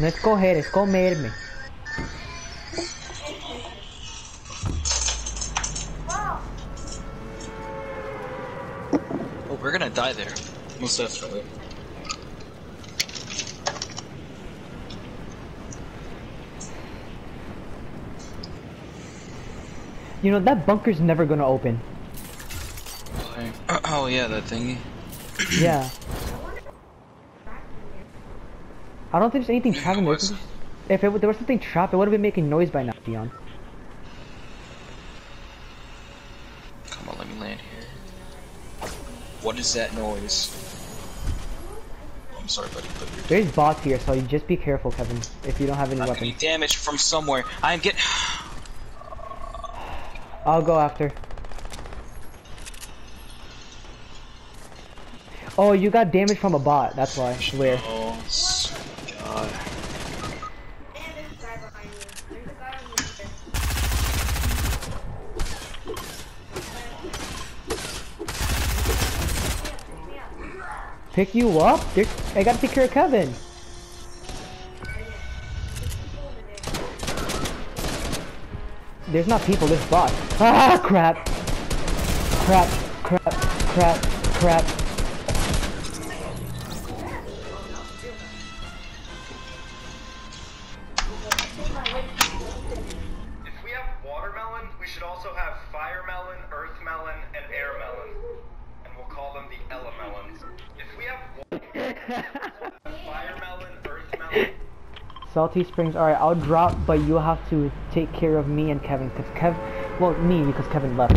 No es coger, es comerme. Oh, we're gonna die there. Most definitely. You know, that bunker's never gonna open. Oh yeah, that thingy. Yeah. I don't think there's anything trapped trapping it there. If it, there was something trapped, it would have been making noise by now, Dion. Come on, let me land here. What is that noise? I'm sorry, buddy, but you're There's bots here, so you just be careful, Kevin, if you don't have any I'm weapons. damage from somewhere. I'm getting. I'll go after. Oh, you got damage from a bot, that's why. Where? Oh, s- God. And there's a guy behind you. There's a guy on the roof. Pick you up? I gotta take care of Kevin. There's not people, there's bots. Ah, crap. Crap, crap, crap, crap. Salty Springs, alright, I'll drop, but you'll have to take care of me and Kevin, because Kev, well, me, because Kevin left.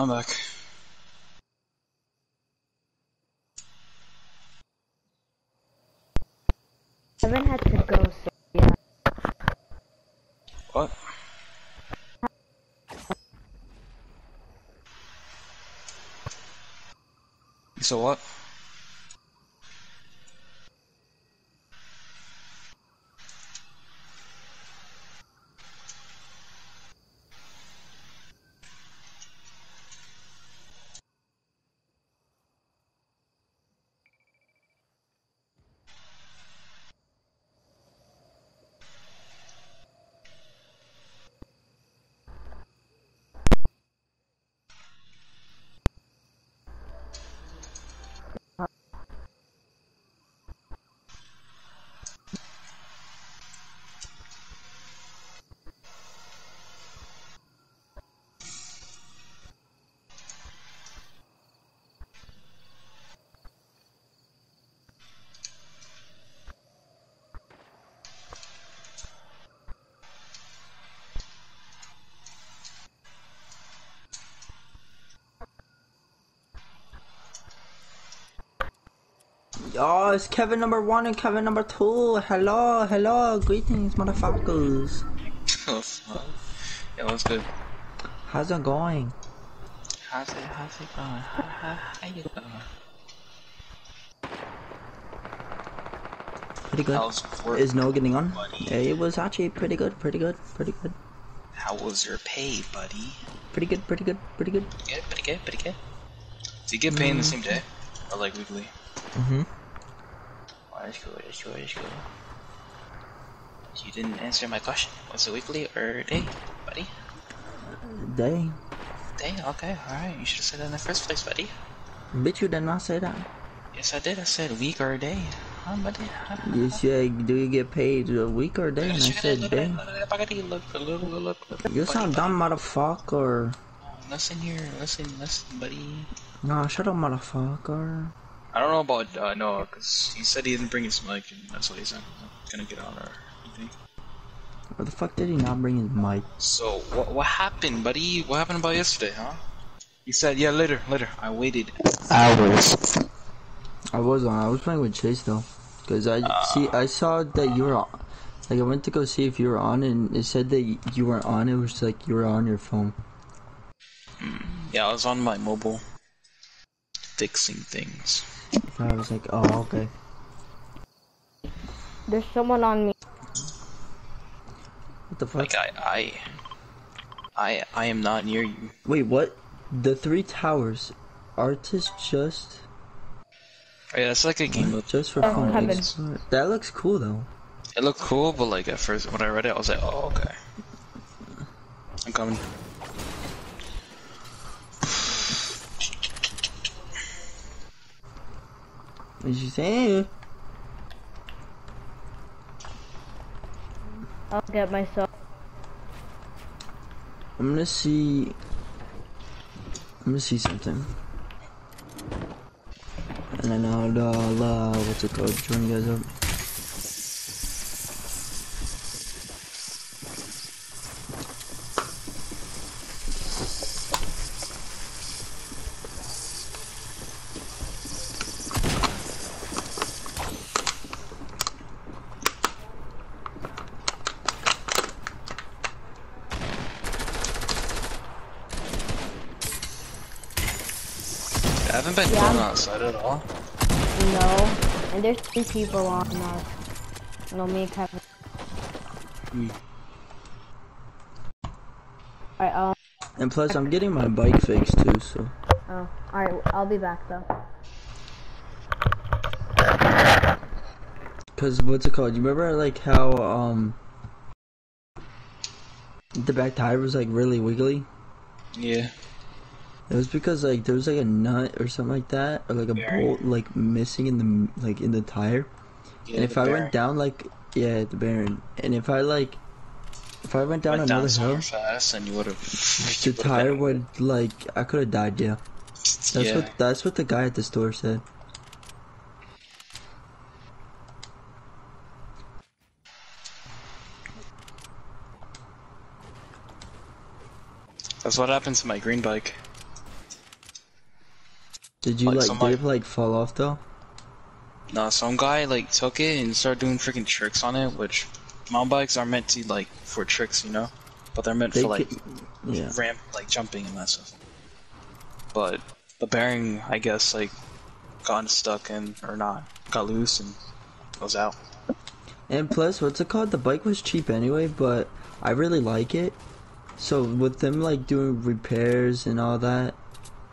I'm back. Kevin had to go, so yeah. What? So what? Oh, it's Kevin number one and Kevin number two. Hello, hello, greetings, motherfuckers. yeah, what's good? How's it going? How's it, how's it going? How, how, how you going? Pretty good. How's? Is no getting on? buddy? It was actually pretty good, pretty good, pretty good, How was your pay, buddy? pretty good, pretty good, pretty good. Good, pretty good, pretty good. Do you get paid in the same day? Or like weekly? Mm-hmm. Oh, that's cool, that's cool, that's cool. You didn't answer my question. Was it weekly or day, buddy? Day. Day? Okay, alright. You should have said that in the first place, buddy. Bitch, you did not say that. Yes, I did. I said week or day. Huh, buddy? You said, do you get paid a week or day? And I said day. You sound dumb, motherfucker. Listen here, listen, listen, buddy. No, shut up, motherfucker. I don't know about uh, Noah, because he said he didn't bring his mic, and that's why he's not gonna get on or anything. Where the fuck did he not bring his mic? So, what what happened, buddy? What happened about yesterday, huh? He said, yeah, later, later. I waited hours. I was on. I was playing with Chase though, cause I see. I saw that you were. on- Like I went to go see if you were on, and it said that you weren't on. It was like you were on your phone. Yeah, I was on my mobile, fixing things. And I was like, oh okay. There's someone on me. What the fuck? Like I, I, I, I am not near you. Wait, what? The three towers. Artist just Oh, yeah, it's like a game of. just for Oh, fun. heaven. That looks cool though. It looked cool, but like at first when I read it, I was like, oh okay. I'm coming. What you saying? I'll get myself. I'm gonna see. I'm gonna see something. And then I'll, uh, I'll uh, what's it called? Join you guys up. I haven't been Yeah. going outside at all. No. And there's three people on us. No, me and Kevin. Hmm. Alright, um, And plus, I'm getting my bike fixed too, so. oh, alright, I'll be back though. Cause what's it called? You remember like how um the back tire was like really wiggly? Yeah. It was because like there was like a nut or something like that, or like a Bearing. bolt like missing in the like in the tire. yeah and if I bearing went down like yeah the bearing, and if I like if I went down went another down hill, fast, and you would have. the tire would like I could have died. Yeah, that's yeah. what that's what the guy at the store said. That's what happened to my green bike. Did you Like like, somebody- did it like fall off though? Nah, some guy like took it and started doing freaking tricks on it, which mountain bikes are meant to like for tricks, you know, but they're meant They for like could- Yeah. ramp, like jumping and that stuff. But the bearing, I guess, like got stuck and or not, got loose and was out. And plus, what's it called? The bike was cheap anyway, but I really like it. So with them like doing repairs and all that,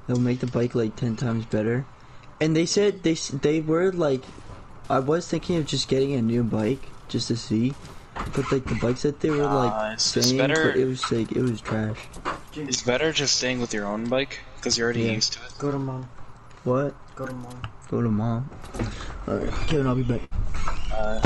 it'll make the bike like ten times better. And they said they they were like, I was thinking of just getting a new bike just to see, but like the bikes that they were like it's- it's saying, better- but it was like it was trash. It's better just staying with your own bike because you're already Yeah. used to it. Go to mom. What? Go to mom. Go to mom. Alright, Kevin, I'll be back. Uh,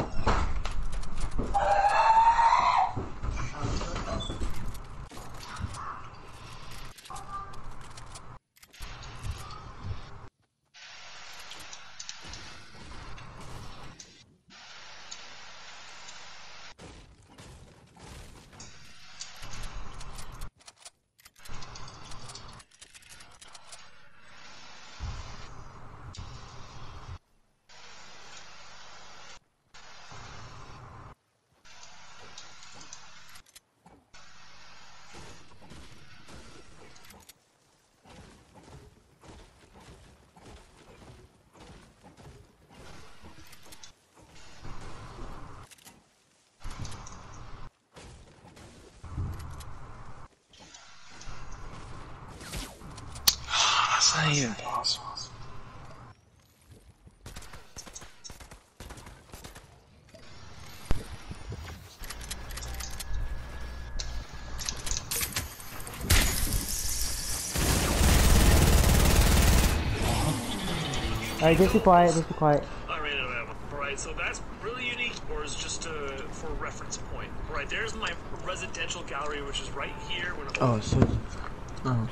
that's not. Alright, just be quiet, just be quiet. I ran out of ammo. Alright, so that's really unique, or is just uh, for a reference point. Alright, there's my residential gallery, which is right here. When Oh, so. Oh.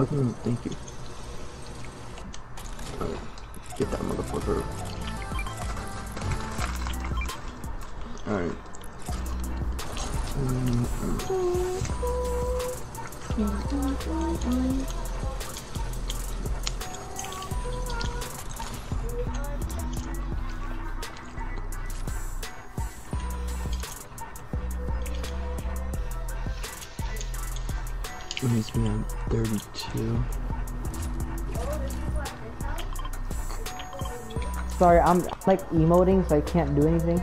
Fucking, thank you. Alright, Get that motherfucker. Alright. Mm, it 32. Sorry, I'm like emoting, so I can't do anything.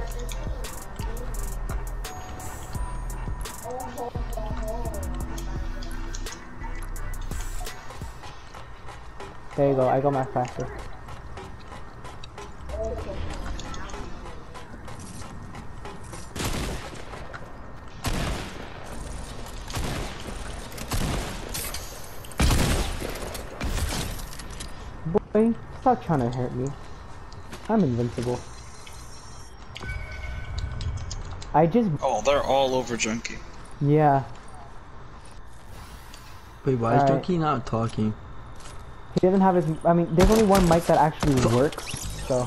There you go, I got my faster. Stop trying to hurt me. I'm invincible. I just, Oh, they're all over Junkie. yeah. Wait, why is Alright. Junkie not talking? He doesn't have his, I mean, there's only one mic that actually works, so.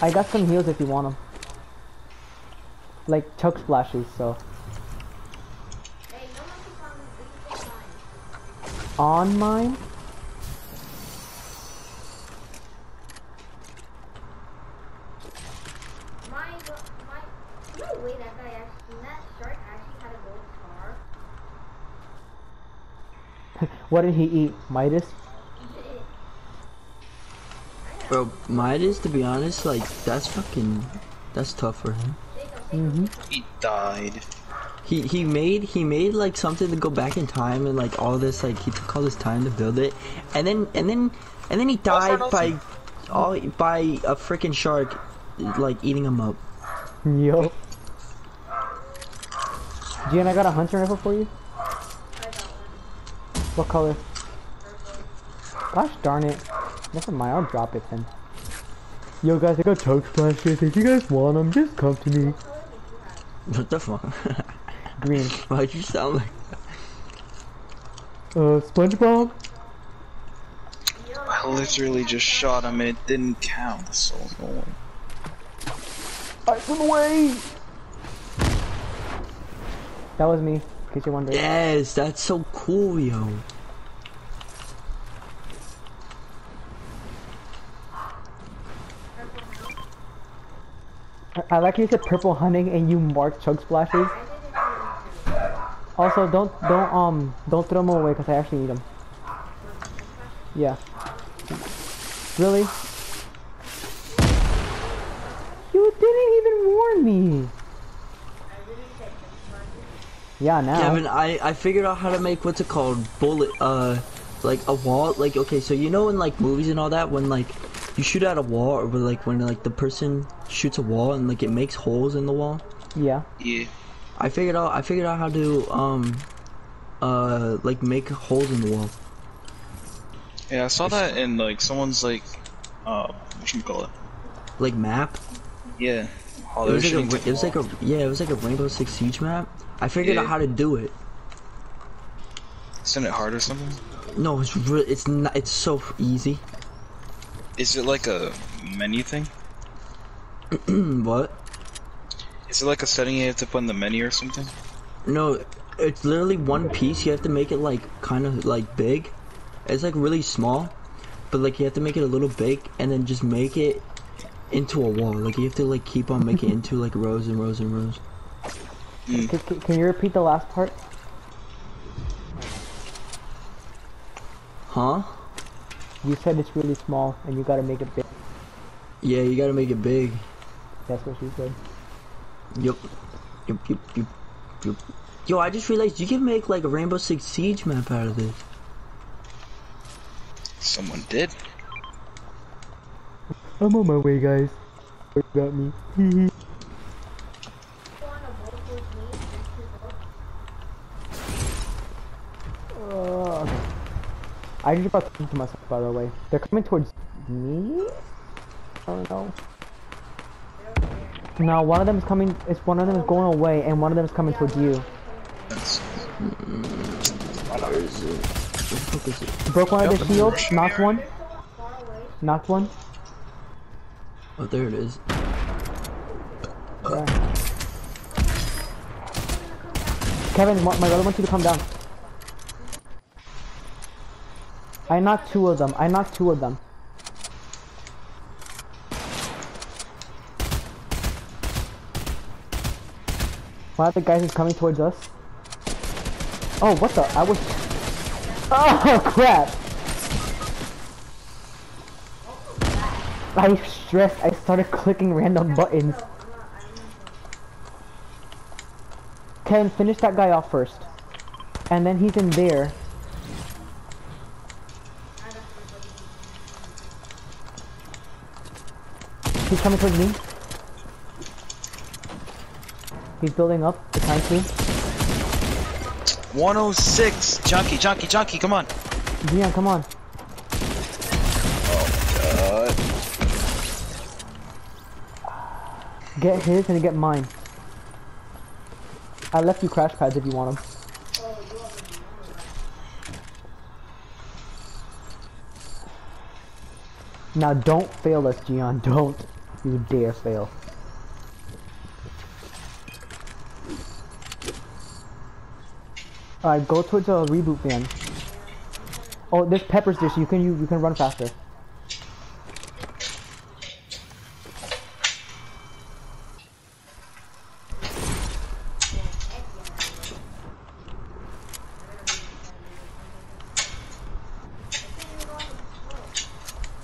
I got some heals if you want them. Like chug splashes, so. On mine? What did he eat? Midas? Bro, Midas, to be honest, like, that's fucking, that's tough for him. Mm-hmm. He died. He, he made, he made, like, something to go back in time and, like, all this, like, he took all this time to build it. And then, and then, and then he died by, all, by a freaking shark, like, eating him up. Yo. Gian, I got a hunting rifle for you. What color? Gosh darn it. Never mind, I'll drop it then. Yo guys, I got chug splashes. If you guys want them, just come to me. What the fuck? Green. Why'd you sound like Uh, SpongeBob. I literally just shot him and it didn't count, so annoying. I swim away. That was me. In case you're wondering. Yes, that's so cool, yo. I- like you said purple hunting and you marked chug splashes. Also, don't don't um don't throw them away because I actually need them. Yeah. Really? You didn't even warn me. Yeah, now. Kevin, I, I figured out how to make what's it called bullet uh like a wall like okay so you know in like movies and all that when like you shoot at a wall or like when like the person shoots a wall and like it makes holes in the wall Yeah. Yeah. I figured out I figured out how to um uh like make holes in the wall Yeah, I saw that in like someone's like, uh, what should you call it? like map Yeah. Oh, it was like a, it was like a yeah it was like a Rainbow Six Siege map I figured out how to do it Isn't it hard or something? no it's re it's not it's so easy Is it like a menu thing? what Is it like a setting you have to put in the menu or something? No, it's literally one piece. You have to make it like kind of like big. It's like really small, but like you have to make it a little big and then just make it into a wall. Like you have to like keep on making it into like rows and rows and rows. Hmm. Can, can, can you repeat the last part? Huh? You said it's really small and you gotta make it big. Yeah, you gotta make it big. That's what she said. Yup. Yup, yup, yup, yup. Yo, I just realized you can make like a Rainbow Six Siege map out of this. Someone did. I'm on my way, guys. Forgot me. Ugh. I just about to to myself, by the way. They're coming towards me? I don't know. No, one of them is coming. It's one of them is going away, and one of them is coming towards you. That's, Where is it? Where the fuck is it? Broke one of the shields. Knocked one. Knocked one. Oh, there it is. Yeah. Kevin, my brother wants you to come down. I knocked two of them. I knocked two of them. One of the guys is coming towards us. Oh, what the? I was. Oh crap! I stressed. I started clicking random buttons. Ken, finish that guy off first. And then he's in there. He's coming towards me. He's building up, behind me. 106! Junkie, junkie, junkie, come on! Dion, come on. Uh, Get his and get mine. I left you crash pads if you want them. Now don't fail us, Gian. Don't you dare fail. Alright, go towards a reboot van. Oh, there's peppers there, so you can you, you can run faster.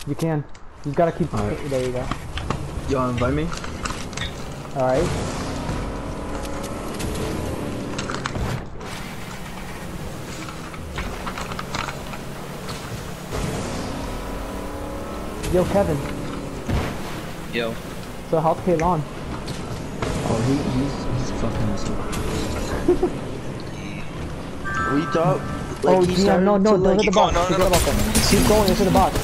You can. You gotta keep. Alright. There you go. Y'all invite me? All right. Yo, Kevin. yo. So how's Kaylon? Oh, he, he's he's fucking us up. we thought like oh, he yeah, started no, no, to those like are the bots. no, no, no. about them. Keep going into the box.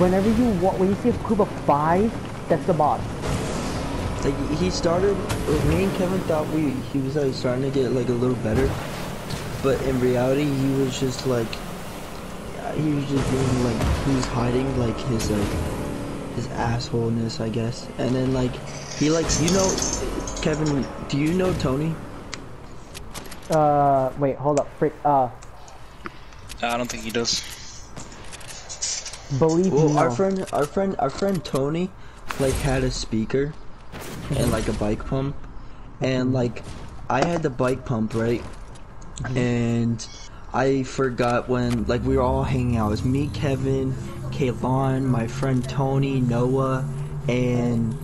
Whenever you wa- when you see a group of five, that's the bots. like he started. Me and Kevin thought we he was like starting to get like a little better, but in reality, he was just like, he was just being like, he was hiding like his like, his assholeness, I guess. And then like, he like, you know, Kevin, do you know Tony? Uh, wait, hold up, frick. Uh, I don't think he does. believe Well, me, our no. friend, our friend, our friend Tony, like had a speaker and like a bike pump, and like I had the bike pump right, and I forgot when like we were all hanging out. It was me, Kevin, Kaylon, my friend Tony, Noah, and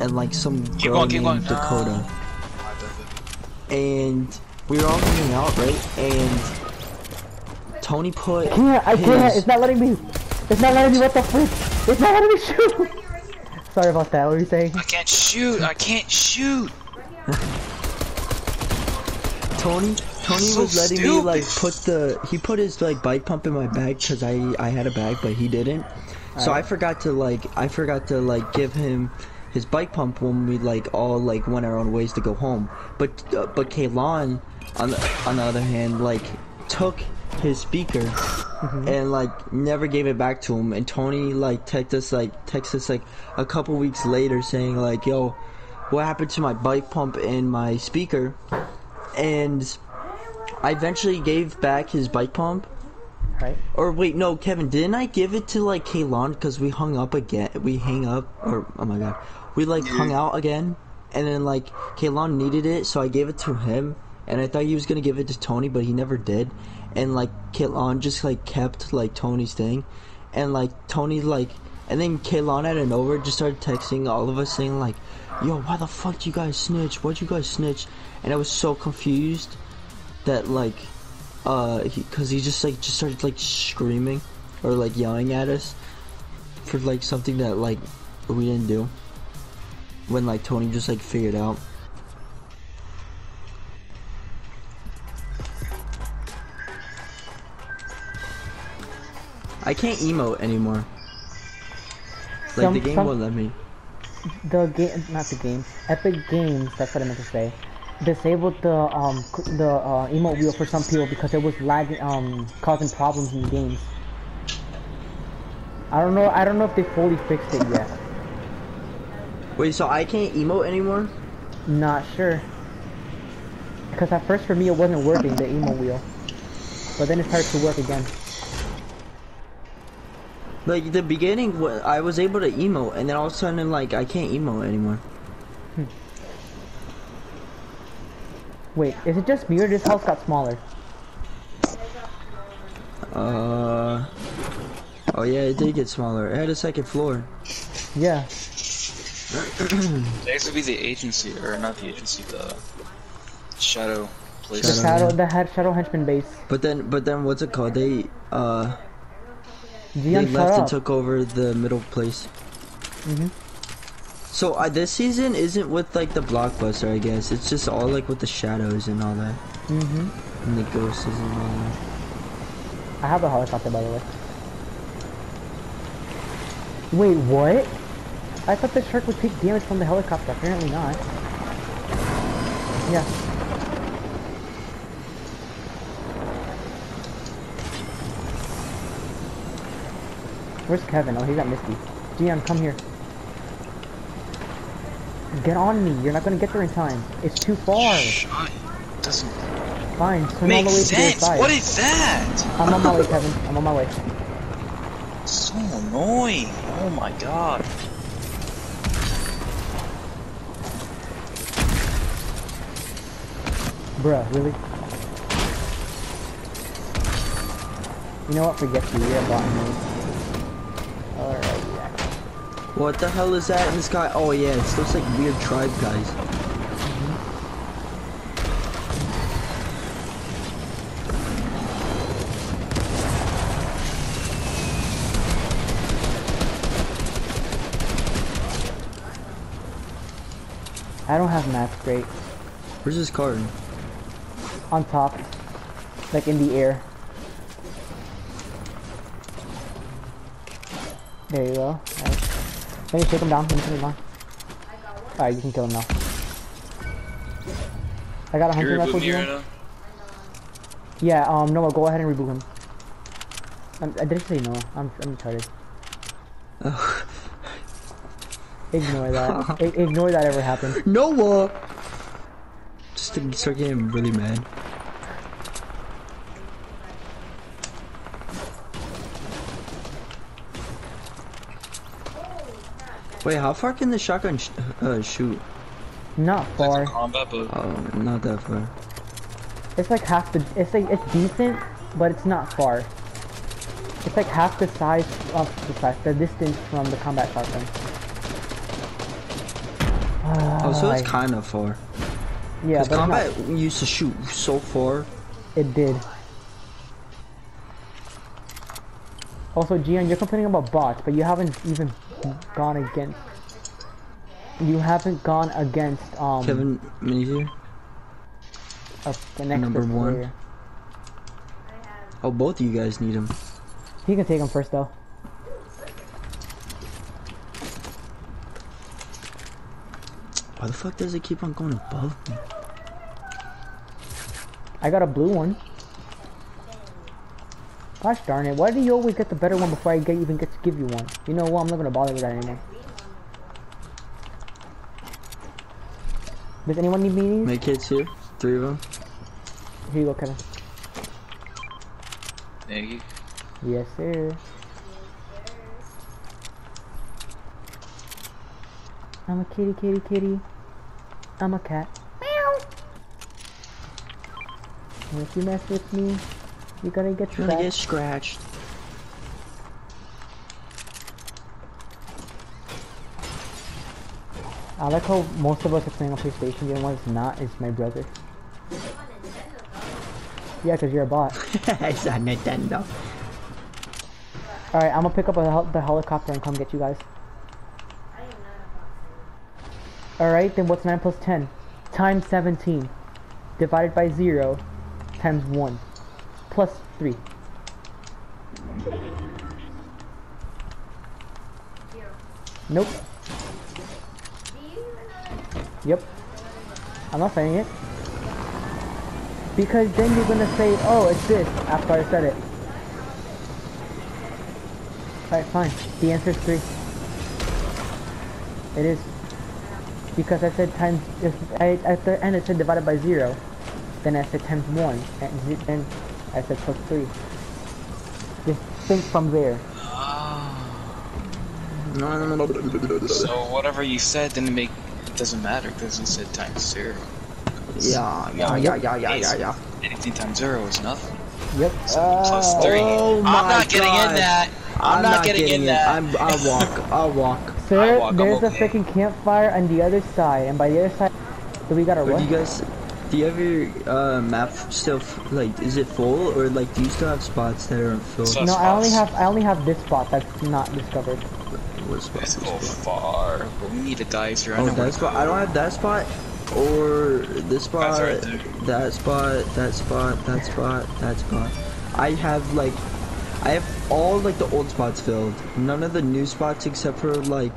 and like some Keep girl going, keep named going. Dakota, ah. and we were all hanging out right, and Tony put I can't, I can't, it's not letting me. It's not letting me, what the frick? It's not letting me shoot! Sorry about that, what were you saying? I can't shoot. I can't shoot. Tony Tony So was letting me like put the he put his like bike pump in my bag because I I had a bag but he didn't. So I forgot to like I forgot to like give him his bike pump when we like all like went our own ways to go home. But uh, but Kaylon on the, on the other hand like took his speaker and like never gave it back to him. And Tony like text us like text us like a couple weeks later saying like yo what happened to my bike pump and my speaker? And I eventually gave back his bike pump. Right? Or wait, no, Kevin, didn't I give it to like Kaylon because we hung up again? We hang up, or oh my god, we like hung out again, and then like Kaylon needed it, so I gave it to him, and I thought he was gonna give it to Tony, but he never did, and like Kaylon just like kept like Tony's thing, and like Tony like, and then Kaylon out of nowhere just started texting all of us saying like, "Yo, why the fuck do you guys snitch? Why'd you guys snitch?" And I was so confused that like uh he, cuz he just like just started like screaming or like yelling at us for like something that like we didn't do when like Tony just like figured out. I can't emote anymore. Like Some- the game some- won't let me. The game, not the game, Epic Games, that's what I meant to say, disabled the, um, the, uh, emote wheel for some people because it was lagging, um, causing problems in the games. I don't know, I don't know if they fully fixed it yet. wait so I can't emote anymore Not sure. Because at first for me it wasn't working, the emo wheel. But then it started to work again. Like the beginning, I was able to emote, and then all of a sudden, like I can't emote anymore. Wait, is it just me or this house got smaller? Uh. Oh yeah, it did get smaller. It had a second floor. Yeah. There would be the agency, or not the agency, the shadow place. The Shadow, shadow, the head shadow henchman base. But then, but then, what's it called? They uh, they Gian, shut left up. and took over the middle place. Mhm. So uh, this season isn't with like the blockbuster, I guess. It's just all like with the shadows and all that, Mm-hmm. and the ghosts and all that. I have a helicopter, by the way. Wait, what? I thought the shark would take damage from the helicopter. Apparently not. Yeah. Where's Kevin? Oh, he's at Misty. Gian, come here. Get on me. You're not gonna get there in time. It's too far. Shut. Doesn't Fine. Swim all the way to the sense. side. What is that? I'm on my way, Kevin. I'm on my way. So annoying. Oh my god. Bruh, really? You know what? Forget you. You're a bot anyway. Alright, yeah. What the hell is that in the sky? Oh yeah, it's those like weird tribe guys. I don't have math great. Where's this card? On top. Like in the air. There you go. Me take him down. Let me take him down. Alright, you can kill him now. I got a hunting rifle right here. Yeah, um, Noah, go ahead and reboot him. I'm, I didn't say no. I'm, I'm retarded. Ignore that. I, ignore that ever happened. Noah! Just start getting really mad. Wait, how far can the shotgun sh uh, shoot? Not far. in combat, but Oh, not that far. It's like half the. It's like it's decent, but it's not far. It's like half the size of the size, the distance from the combat shotgun. Oh, so it's kind of far. yeah, Because but combat it's not, used to shoot so far. it did. Also, Gian, you're complaining about bots, but you haven't even gone against. You haven't gone against um Kevin Minier. a, the next number one. player. Oh, both of you guys need him. He can take him first though. Why the fuck does it keep on going above me? I got a blue one. Gosh darn it, why do you always get the better one before I get, even get to give you one? You know what, I'm not gonna bother with that anymore. Does anyone need minis? My kids here, three of them. Here you go, Kevin. Thank you. Yes, sir. I'm a kitty, kitty, kitty. I'm a cat. Meow. And if you mess with me, you're gonna get Trying to get scratched. scratched. I like how most of us are playing on PlayStation. The only one that's not is my brother. Yeah, cause you're a bot. it's a Nintendo. All right, I'm gonna pick up a hel the helicopter and come get you guys. All right, then what's nine plus ten? Times seventeen, divided by zero, times one, plus three. Nope. Yep. I'm not saying it. Because then you're gonna say, oh, it's this, after I said it. Alright, fine. The answer is three. It is. Because I said times, if I, at the end it said divided by zero. Then I said times one, and then I said plus three. Just think from there. So whatever you said didn't make it doesn't matter because you said times zero. Yeah, yeah, yeah, yeah, yeah, yeah, yeah. Anything times zero is nothing. Yep. Plus Uh, three. Oh I'm my not getting in that. I'm, not, getting, in it. that. I'm, I'll walk. I'll walk. Sir, I walk, I'm there's a freaking campfire on the other side, and by the other side, do we got a But what? do you guys, do you have your uh, map still f- like? Is it full or like do you still have spots that aren't filled? So- No, I only have I only have this spot that's not discovered. What spots? Let's go far. We need a geyser. I Oh, know where that spot. I don't have that spot or this spot. right that spot. That spot. That spot. That spot. I have like, I have all like the old spots filled. None of the new spots except for like,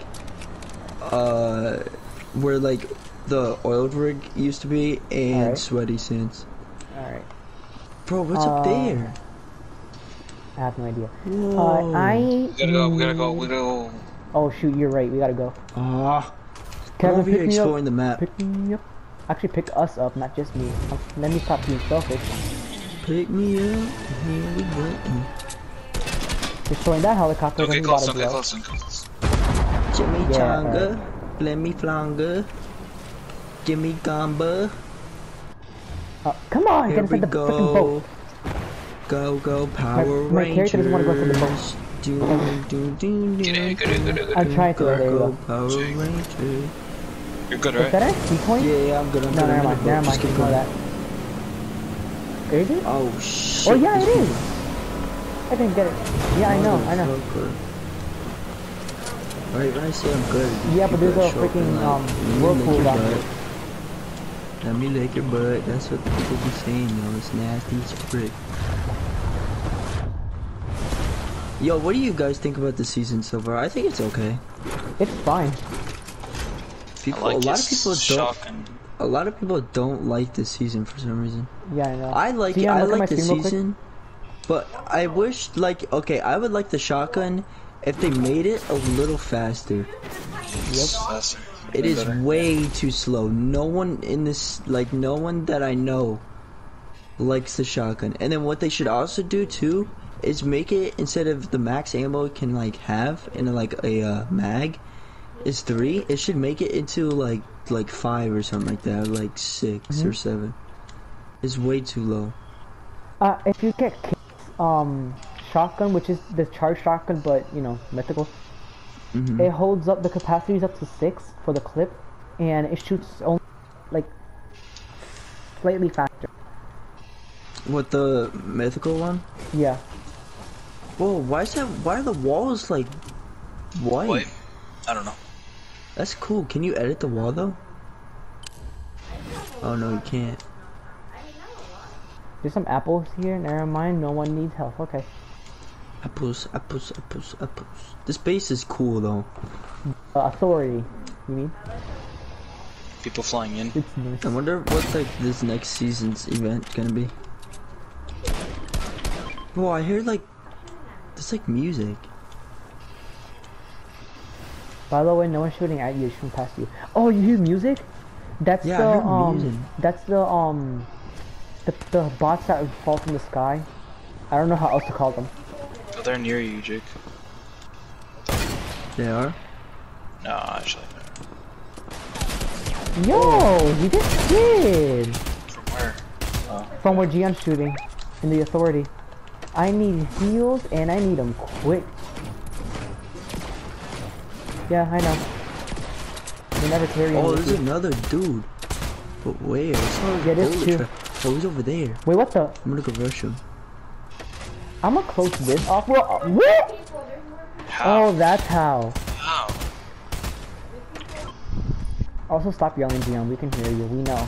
uh, where like the oiled rig used to be and Alright. sweaty sands. Alright, Bro, what's up Uh, there? I have no idea. Whoa. Uh, I. We gotta go. We gotta go. We gotta go. Oh shoot, you're right. We gotta go. Ah, Kevin, over here pick me up. exploring the map. Pick me up. Actually, pick us up, not just me. Um, Let me stop being selfish. Pick me up. Here we go. Destroying that helicopter. Okay, doesn't close. bother Okay, close. Okay, close. Jimmy Yeah, Changa, let me flanga. Jimmy Gamba, Uh, come on, here get we the go. Go go Power my character doesn't wanna go for the boat. Rangers. Do do do Get do. Good. Good. Good. I'm Good. to. Go There you go go. Power Jake. Rangers. You're good, Is right? that a key point? Yeah, yeah, I'm good. I'm No, good. never mind. Never mind. Just keep Ignore that. Is it? Oh shit. Oh yeah, it this is. I didn't get it. Yeah, I know. I know. motherfucker. Right when I say I'm good. Yeah, but there's a freaking, um, whirlpool down butt. There. Let me lick your butt. That's what people be saying, yo. It's nasty as frick. Yo, what do you guys think about the season so far? I think it's okay. It's fine. People, like a lot of people don't. A lot of people don't like this season for some reason. Yeah, I know. I like See, it. I'm I looking at like the stream real quick. season, but I wish like okay, I would like the shotgun if they made it a little faster. Faster. It is Better. way too slow. No one in this like no one that I know likes the shotgun. And then what they should also do too is make it instead of the max ammo it can like have in like a uh, mag is three. It should make it into like like five or something like that, like 6 Mm-hmm. or seven. It's way too low. Uh, if you get um shotgun, which is the charge shotgun, but you know mythical, Mhm. it holds up the capacity is up to six for the clip, and it shoots only like slightly faster. What the mythical one? Yeah. Whoa, why is that? Why are the walls like white? Wait. I don't know. That's cool. Can you edit the wall though? Oh no, you can't. There's some apples here. Never mind. No one needs help. Okay. Apples, apples, apples, apples. This base is cool though. Uh, authority. You mean? People flying in. It's nice. I wonder what like this next season's event gonna be. Whoa, I hear like there's like music. By the way, no one's shooting at you. Shooting past you. Oh, you hear music? That's Yeah, the I heard um. music. That's the um. The the bots that fall from the sky. I don't know how else to call them. Oh, they're near you, Jake. They are. No, actually. Yo, you get kid From where? Oh. from where Gion's shooting in the authority. I need heals and I need them quick. Yeah, I know. They never carry Oh, there's another dude. But where? I saw a Yeah, there's bullet two. Oh, he's over there. Wait, what the? I'm gonna go rush him. I'm gonna close this off. Well, what? How? Oh, that's how. How? Also, stop yelling, Gion. We can hear you. We know.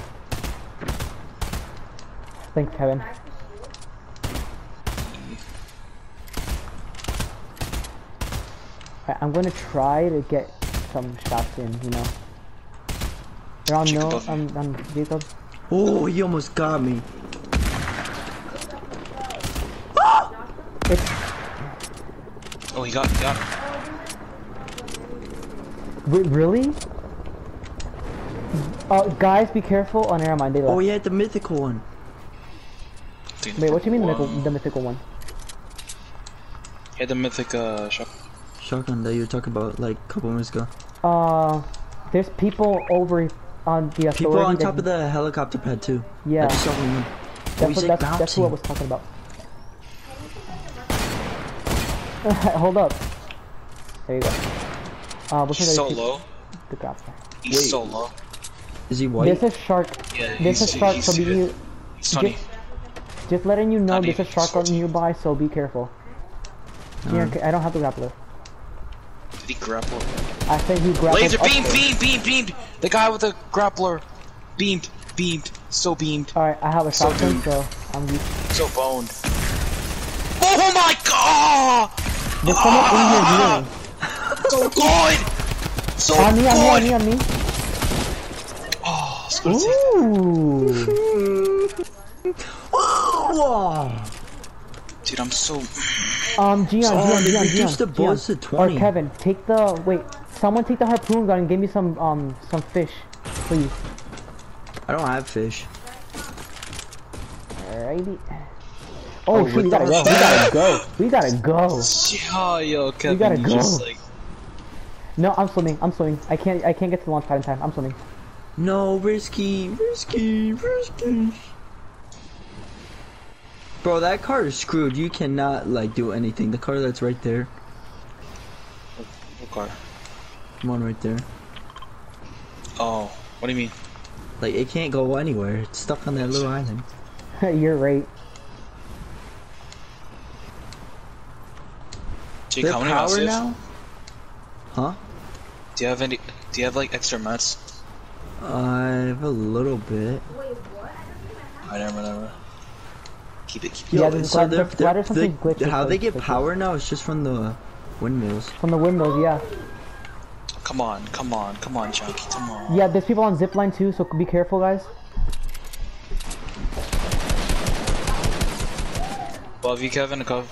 Thanks, Kevin. Alright, I'm gonna try to get some shots in, you know. You're on Chick no, above me. um, um, Jacob. Oh, he almost got me. It's, Oh, he got, he got him. wait, really? Uh, guys, be careful. Oh, never mind. They left. Oh, yeah, the mythical one. Dude, Wait, what do you mean the mythical, the mythical one? He had the mythic, uh, shot. Shotgun that you were talking about like a couple minutes ago. Uh, there's people over on the. People on top of the helicopter pad too. Yeah, I just saw one. That's, what, that's, that's who I was talking about. Hold up. There you go. Uh, which one He's so you- low. The grappler. He's Wait. so low. Is he white? This is shark. Yeah, There's he's, a shark, he's, so be, he's, he's 20. just, just letting you know this is shark on nearby, so be careful. Here, I don't have the grappler. Did he grapple? I think he grappled Laser up beam, there. beam, beam, beamed! The guy with the grappler. Beamed, beamed, so beamed, Alright, I have a shotgun, doomed. so I'm used. so boned. Oh my god! There's someone in here healing. So good! So On me, on me, on me, good! on me. Oh, so good. Ooh. Whoa! Dude, I'm so. Um, Gion, Oh, Gion, they Gion, reduced the Gion, bullets Gion. to 20. Or Kevin, take the wait. Someone take the harpoon gun and give me some um some fish, please. I don't have fish. Alrighty. Oh, Oh, shoot, with we gotta the- go. We gotta go. We gotta go. Yeah, yo, Kevin, gotta go. just like. No, I'm swimming. I'm swimming. I can't. I can't get to the launch pad in time. I'm swimming. No, risky, risky, risky. Bro, that car is screwed. You cannot like do anything. The car that's right there, What car? the one right there, Oh, what do you mean? like it can't go anywhere. It's stuck on that little island. You're right. Jake, They're how many power do you have? now? Huh? Do you have any? Do you have like extra mats? I have a little bit. I never, never. Keep it, keep it. Yeah, so glad- they're- there's glad they're- something how they get pictures. power now is just from the windmills. From the windows, yeah. Come on, come on, come on, Chunky, come on. Yeah, there's people on zipline too, so be careful, guys. Above you, Kevin, a cover.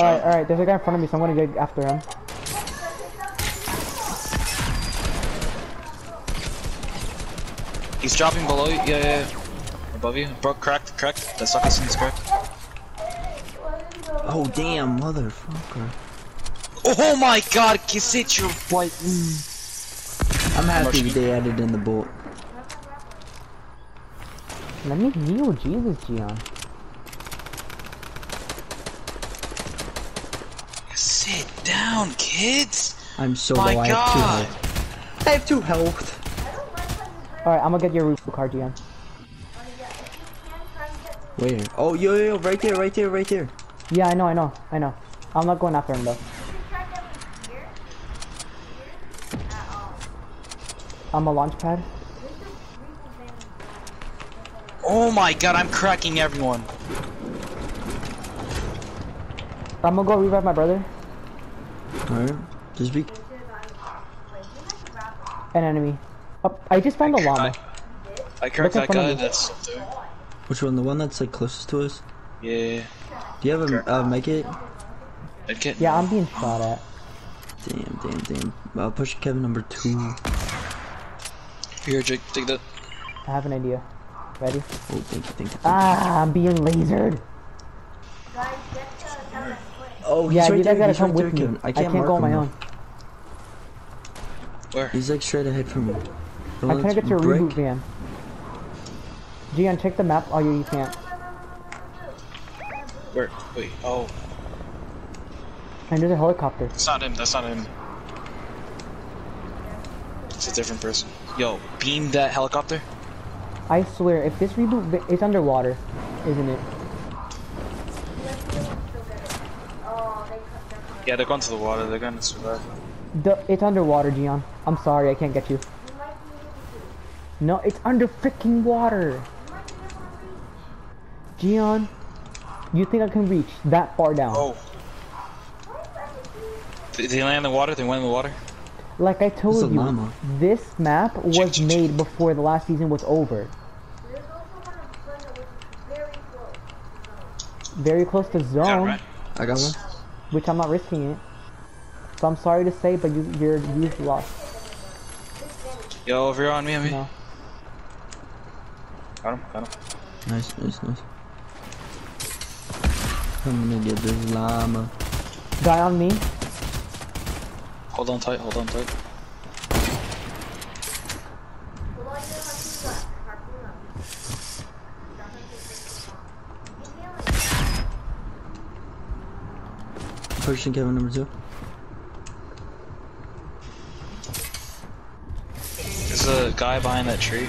Alright, alright, there's a guy in front of me, so I'm gonna get after him. He's dropping below you. Yeah, yeah, yeah. Above you. Broke, cracked, cracked. That sucker seems cracked. Oh damn, motherfucker. Oh my god, kiss it, your white. I'm happy rushing. they added in the bolt. Let me heal, Jesus, Gian. Down, kids. I'm so My low. I have God. two health. I have two health. Alright, I'm gonna get your roof card, Gian. Where? Oh, yo, yo, yo, right there, right there, right there. Yeah, I know, I know, I know. I'm not going after him though. I'm a launch pad. Oh my god, I'm cracking everyone. I'm gonna go revive my brother. Alright. Just be. An enemy. Oh, I just found a llama. I cracked Look that guy. That's up there. Which one? The one that's like closest to us? Yeah. Do you have a uh, make it? I'd get. Yeah, I'm being shot at. Damn, damn, damn. I'll push Kevin number two. Here, Jake, take that. I have an idea. Ready? Oh, thank you, thank you. Ah, I'm being lasered. Oh, he's Yeah, right you there. guys gotta he's come right there, with me. Kevin. I I can't, can't go on my own. Where? He's like straight ahead from me. The I'm one trying to get to a brick. reboot van. Gian, check the map. Oh, you, you can't. Where? Wait. Oh, And there's a helicopter. that's not him. That's not him. It's a different person. Yo, beam that helicopter. I swear, if this reboot, va- it's underwater, isn't it? Yeah, they're going to the water. They're gonna survive. The, it's underwater, Gian. I'm sorry, I can't get you. No, it's under freaking water. Gian, you think I can reach that far down? Oh. They, they land in the water. They went in the water. Like I told you, llama. this map was made before the last season was over. Very close to zone, right. I got one. Which I'm not risking it. So I'm sorry to say, but you, you're you've lost. Yo, over here on me, on me. No. Got him. Got him. Nice, nice, nice. I'm gonna get this llama. Guy on me. Hold on tight. Hold on tight. Pushing Kevin number two. There's a guy behind that tree.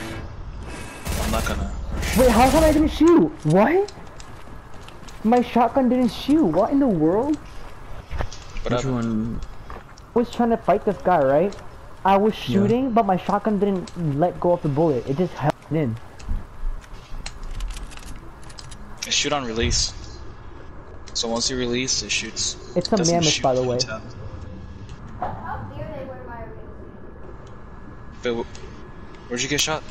I'm not gonna. Wait, how come I didn't shoot? What? My shotgun didn't shoot. What in the world? Which one? I was trying to fight this guy, right? I was shooting, but my shotgun didn't let go of the bullet. It just held it in. Shoot on release. So once you release, it shoots. It's a Doesn't mammoth, shoot by the way. tapped. But where'd you get shot?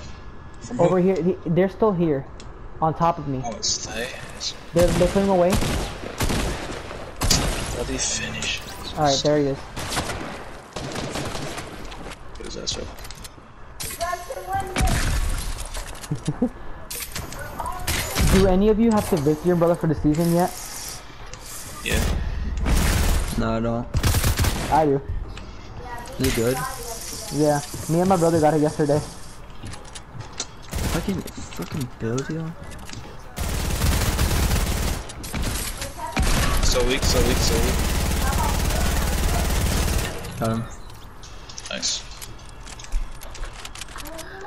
From who? Over here, they're still here, on top of me. Oh, it's they. They're they're putting him away. Bloody finish. All right, there he is. What is that, sir? Do any of you have to visit your brother for the season yet? Yeah. Not at all. I do. You good? Yeah, me and my brother got it yesterday. Fucking, fucking build yo. So weak, so weak, so weak. Got him. Nice.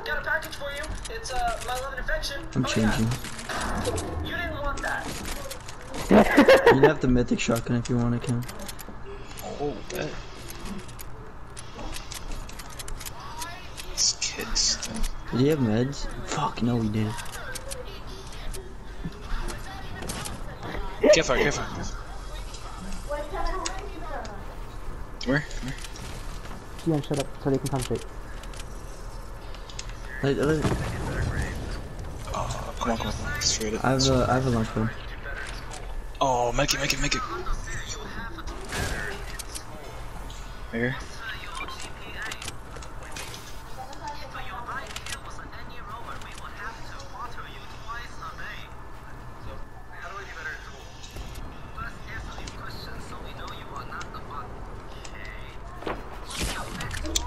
Got a package for you. It's uh, my love and affection. I'm Oh, changing. Yeah. You didn't want that. You have the mythic shotgun if you want it, Ken. Oh, bet. This kid's thing. Did he have meds? Fuck, no, he didn't. Get fire, get fire. Come here, come here. Dion, shut up so they can concentrate. Like, uh, Oh, come on, come on, come on. Straight up. I have a, I have a lunch phone. Oh, make it, make it, make it. Here.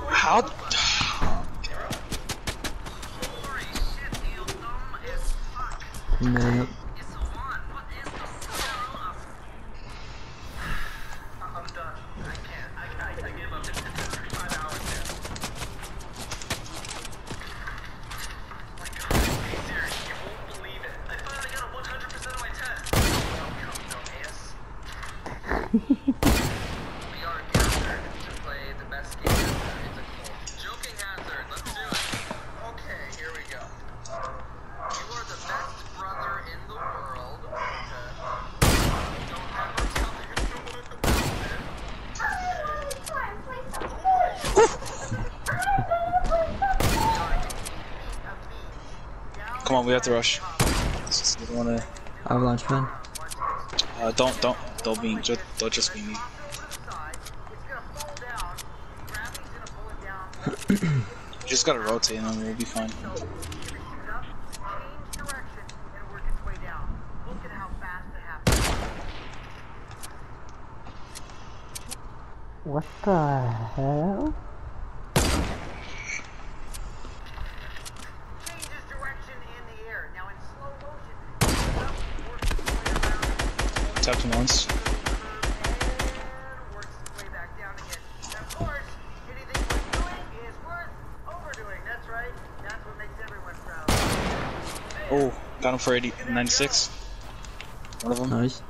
How? No, Joking hazard, let's do it. Okay, here we go. You are the best brother in the world. Okay. Don't ever tell anyone about it. Come on, we have to rush. We don't wanna. I have a lunch pen. Uh, don't, don't, don't be, just, don't just be me. You just gotta rotate and we'll be fine. What the hell? Tapped him once. Got him for 80, 96. One of them. Nice.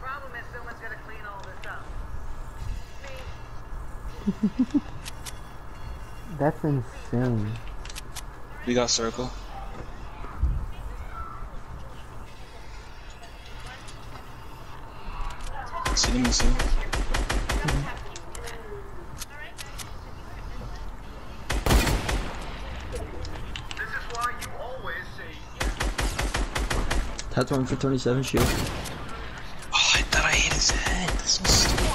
Problem is someone's gonna clean all this up. Me. That's insane. We got circle. See them, see them. This is why you always say That's one for 27 shield. Oh, I thought I hit his head. That's so stupid.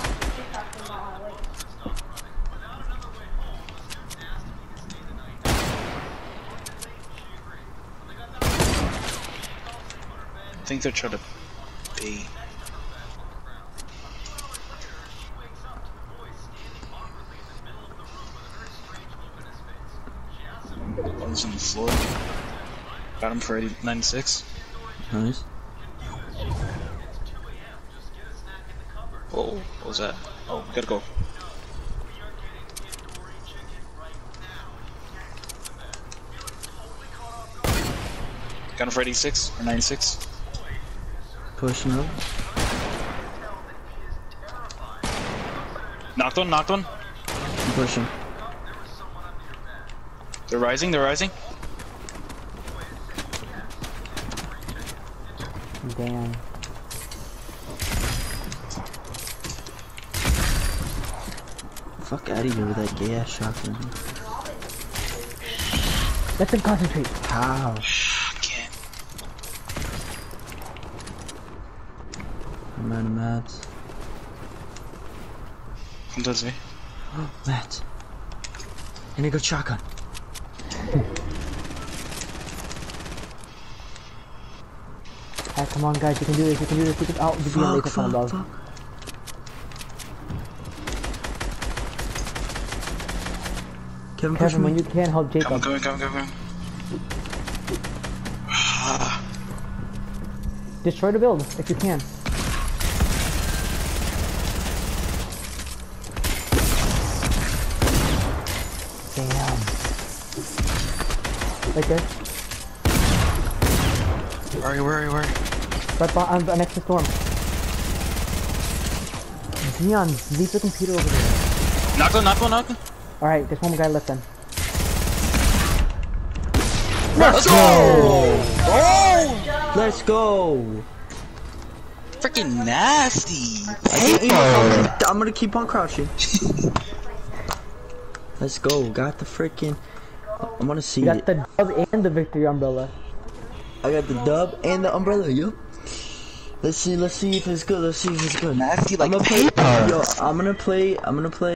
I think they're trying to bait. One's on the floor. Got him for 80, 96. Nice. Oh, what was that? Oh, we gotta go. Got him for 86 or 96. Pushing up. Knocked one, knocked one. I'm pushing. They're rising, they're rising. Damn. Fuck out of here with that gay ass shotgun. Let them concentrate. How? I'm out of mats. Come towards me. Mats. And a good shotgun. come on, guys. You can do this. You can do this. You can. Oh, you're being Fuck, laser phone, fuck, fuck. Kevin, Kevin, when me. you can help Jacob. Come, Jacob. come, come, come, come. Destroy the build if you can. Damn. Right there. Where are you, where are you, where are you? Right behind, uh, next to storm. Dion, leave the computer over there. Knocked one, knocked one, knocked one. Alright, there's one guy left then. Let's go! Oh! Let's go. Freaking nasty! I'm gonna keep on crouching. Let's go. Got the freaking. I want to see You it. got the dub and the victory umbrella. I got the dub and the umbrella. Yup. Let's see. Let's see if it's good. Let's see if it's good. Nasty like I'm gonna play. paper. Yo, I'm gonna play. I'm gonna play.